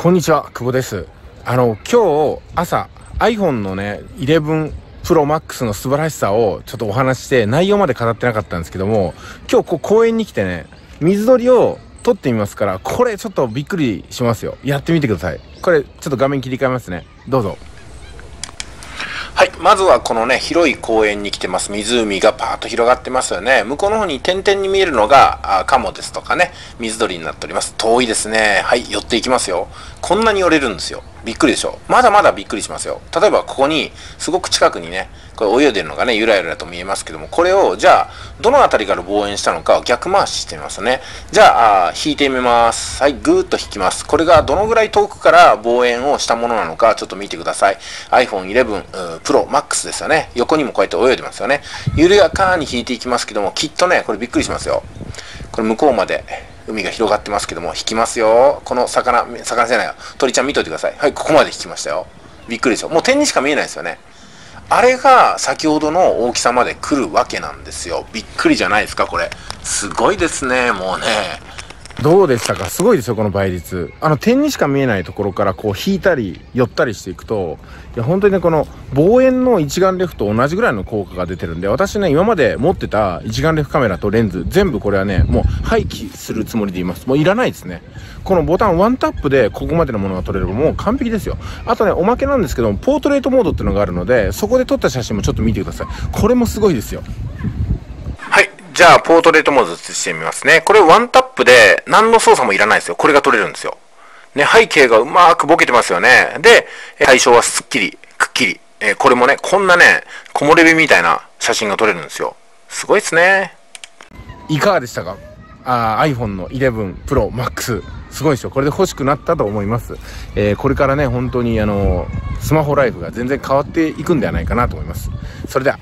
こんにちは、久保です。あの、今日朝 iPhone のね、11 Pro Max の素晴らしさをちょっとお話して、内容まで語ってなかったんですけども、今日こう公園に来てね、水鳥を撮ってみますから、これちょっとびっくりしますよ。やってみてください。これちょっと画面切り替えますね。どうぞ。まずはこのね、広い公園に来てます。湖がパーッと広がってますよね。向こうの方に点々に見えるのが、あカモですとかね、水鳥になっております。遠いですね。はい。寄っていきますよ。こんなに寄れるんですよ。びっくりでしょ。まだまだびっくりしますよ。例えばここに、すごく近くにね、これ泳いでるのがね、ゆらゆらと見えますけども、これを、じゃあ、どの辺りから望遠したのかを逆回ししてみますね。じゃあ、あ引いてみます。はい、ぐーっと引きます。これがどのぐらい遠くから望遠をしたものなのか、ちょっと見てください。iPhone 11 Pro Max ですよね。横にもこうやって泳いでますよね。緩やかに引いていきますけども、きっとね、これびっくりしますよ。これ向こうまで海が広がってますけども、引きますよ。この魚、魚じゃないよ。鳥ちゃん見といてください。はい、ここまで引きましたよ。びっくりでしょ。もう点にしか見えないですよね。あれが先ほどの大きさまで来るわけなんですよ。びっくりじゃないですか、これ。すごいですね、もうね。どうでしたか？すごいですよ、この倍率。あの、点にしか見えないところからこう引いたり、寄ったりしていくと、いや、本当にね、この望遠の一眼レフと同じぐらいの効果が出てるんで、私ね、今まで持ってた一眼レフカメラとレンズ、全部これはね、もう廃棄するつもりでいます。もういらないですね。このボタンワンタップでここまでのものが撮れればもう完璧ですよ。あとね、おまけなんですけども、ポートレートモードっていうのがあるので、そこで撮った写真もちょっと見てください。これもすごいですよ。じゃあ、ポートレートモードしてみますね。これワンタップで何の操作もいらないですよ。これが撮れるんですよ。ね、背景がうまくボケてますよね。で、対象はすっきり、くっきり。えー、これもね、こんなね、木漏れ日みたいな写真が撮れるんですよ。すごいですね。いかがでしたか？あ ?iPhone の11 Pro Max。すごいですよ。これで欲しくなったと思います。えー、これからね、本当にあの、スマホライフが全然変わっていくんではないかなと思います。それでは。